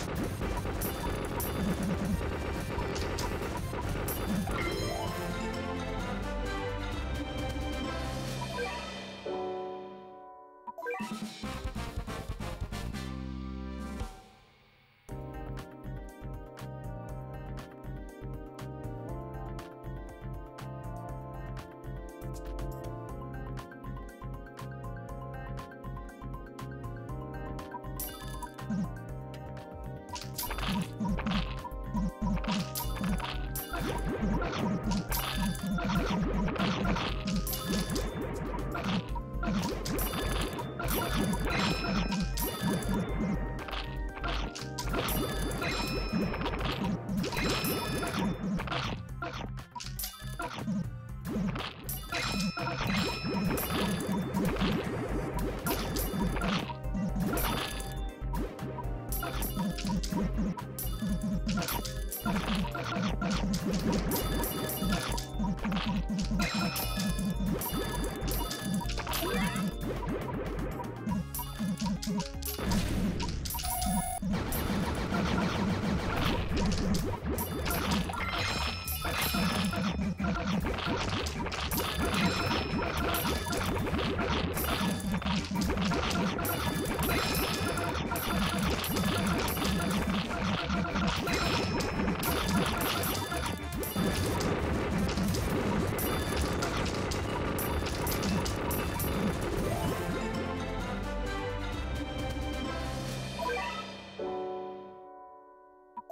you I'm sorry.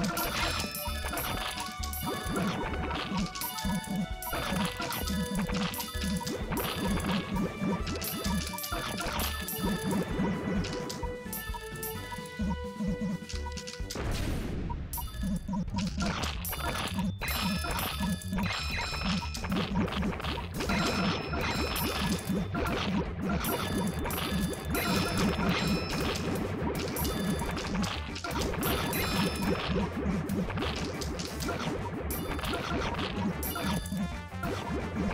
Thank you. you